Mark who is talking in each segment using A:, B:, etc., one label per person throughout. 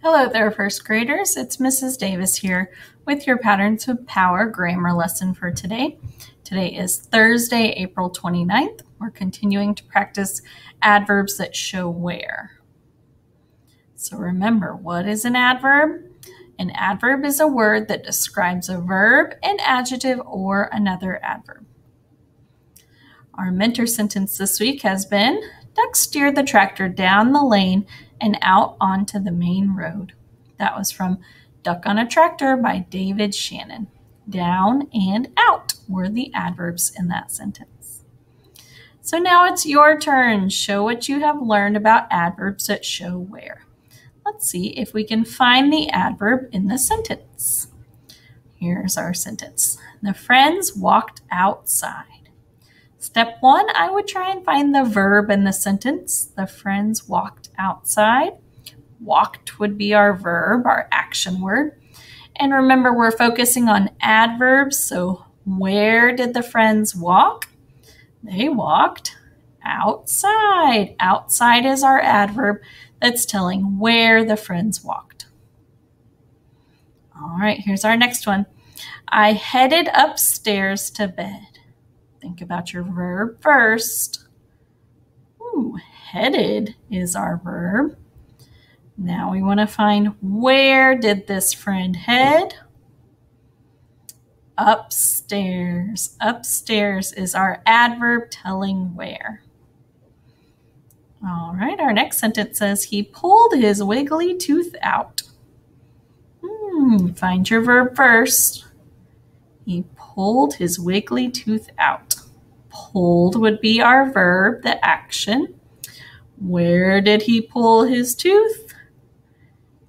A: Hello there, first graders. It's Mrs. Davis here with your Patterns of Power grammar lesson for today. Today is Thursday, April 29th. We're continuing to practice adverbs that show where. So remember, what is an adverb? An adverb is a word that describes a verb, an adjective, or another adverb. Our mentor sentence this week has been Duck steered the tractor down the lane and out onto the main road. That was from Duck on a Tractor by David Shannon. Down and out were the adverbs in that sentence. So now it's your turn. Show what you have learned about adverbs that show where. Let's see if we can find the adverb in the sentence. Here's our sentence. The friends walked outside. Step one, I would try and find the verb in the sentence. The friends walked outside. Walked would be our verb, our action word. And remember, we're focusing on adverbs. So, where did the friends walk? They walked outside. Outside is our adverb that's telling where the friends walked. All right, here's our next one. I headed upstairs to bed. Think about your verb first. Ooh, headed is our verb. Now we want to find where did this friend head? Upstairs. Upstairs is our adverb telling where. All right, our next sentence says he pulled his wiggly tooth out. Hmm, find your verb first. He pulled his wiggly tooth out. Pulled would be our verb, the action. Where did he pull his tooth?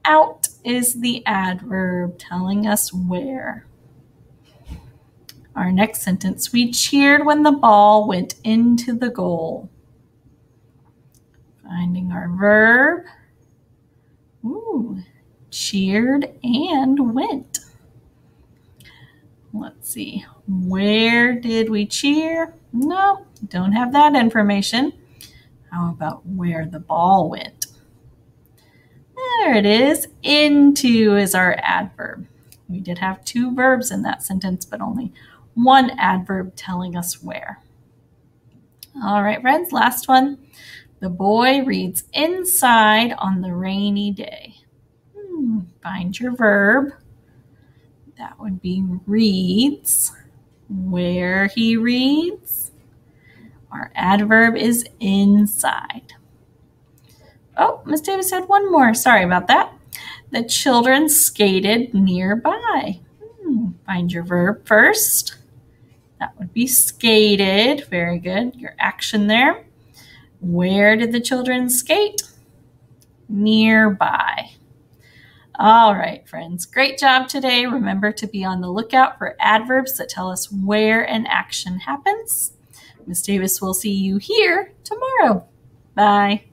A: Out is the adverb telling us where. Our next sentence, we cheered when the ball went into the goal. Finding our verb. Ooh, cheered and went. Let's see. Where did we cheer? No, don't have that information. How about where the ball went? There it is. Into is our adverb. We did have two verbs in that sentence, but only one adverb telling us where. All right, friends, last one. The boy reads inside on the rainy day. Hmm, find your verb. That would be reads. Where he reads. Our adverb is inside. Oh, Miss Davis had one more. Sorry about that. The children skated nearby. Hmm, find your verb first. That would be skated. Very good. Your action there. Where did the children skate? Nearby. All right, friends, great job today. Remember to be on the lookout for adverbs that tell us where an action happens. Miss Davis will see you here tomorrow. Bye.